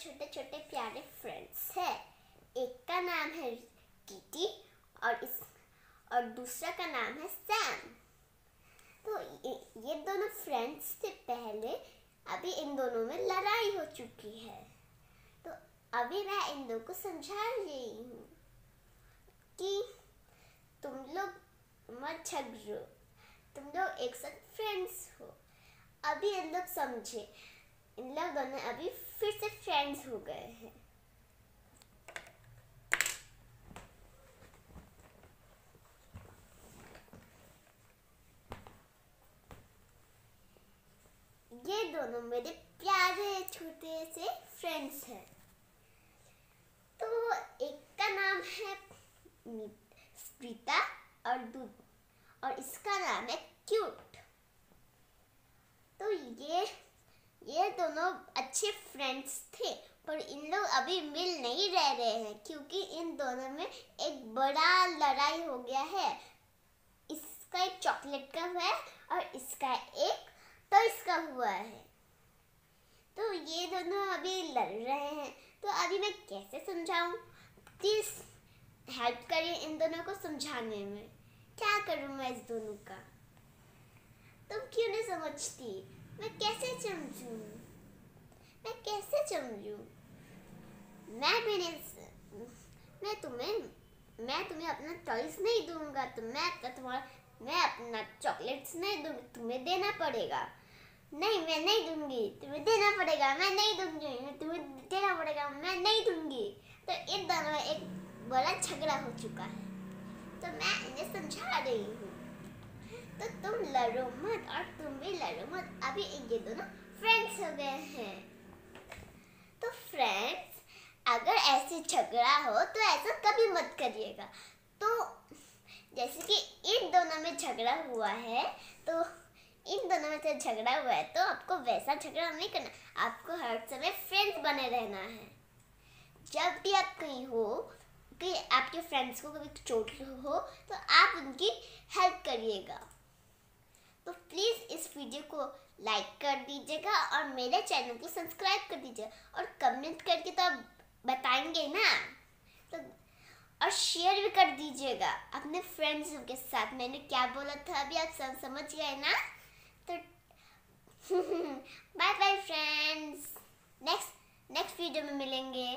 छोटे छोटे प्यारे फ्रेंड्स है। एक का नाम है कीटी और इस और दूसरा का नाम है सैम। तो ये, ये दोनों फ्रेंड्स से पहले अभी इन दोनों में लड़ाई हो चुकी है। तो अभी मैं इन दोनों को समझा रही हूँ कि तुम लोग मत झगड़ो। तुम लोग एक साथ फ्रेंड्स हो। अभी इन लोग समझे। इन लोग दोनों अभी फिर से फ्रेंड्स हो गए हैं। ये दोनों मेरे प्यारे छोटे से फ्रेंड्स हैं। तो एक का नाम है स्प्रीता और दूध और इसका नाम है क्यूट। तो ये ये दोनों अच्छे फ्रेंड्स थे, पर इन लोग अभी मिल नहीं रह रहे हैं, क्योंकि इन दोनों में एक बड़ा लड़ाई हो गया है। इसका एक चॉकलेट का है और इसका एक तो इसका हुआ है। तो ये दोनों अभी लड़ रहे हैं। तो अभी मैं कैसे समझाऊं? प्लीज़ हेल्प करिए इन दोनों को समझाने में। क्या करूँ मैं इस दोनों का? तुम क्यों नहीं समझती? मैं कैसे समझूं? मैं कैसे समझूं मैं नहीं मैं तुम्हें मैं तुम्हें अपना चॉइस नहीं दूँगा तो मैं तुम्हारा, मैं अपना चॉकलेट्स नहीं दूँगी, तुम्हें देना पड़ेगा। नहीं, मैं नहीं दूँगी, तुम्हें देना पड़ेगा, मैं नहीं दूँगी, तुम्हें देना पड़ेगा, मैं नहीं दूँगी। तो इन दोनों में एक बड़ा झगड़ा हो चुका है। तो मैं इन्हें समझा रही हूँ। तो तुम लड़ो मत और तुम भी लड़ो मत। अभी ये दोनों फ्रेंड्स हो गए हैं। तो फ्रेंड्स अगर ऐसे झगड़ा हो तो ऐसा कभी मत करिएगा। तो जैसे कि इन दोनों में झगड़ा हुआ है तो इन दोनों में से झगड़ा हुआ है तो आपको वैसा झगड़ा नहीं करना। आपको हर समय फ्रेंड्स बने रहना है। जब भी आप कहीं हो, कि आपके फ्रेंड्स को कभी चोट हो तो आप उनकी हेल्प करिएगा। तो प्लीज़ इस वीडियो को लाइक कर दीजिएगा और मेरे चैनल को सब्सक्राइब कर दीजिएगा और कमेंट करके तो बताएँगे ना। तो और शेयर भी कर दीजिएगा अपने फ्रेंड्स के साथ। मैंने क्या बोला था अभी आप सब समझ गए ना? तो bye bye friends next next video में मिलेंगे।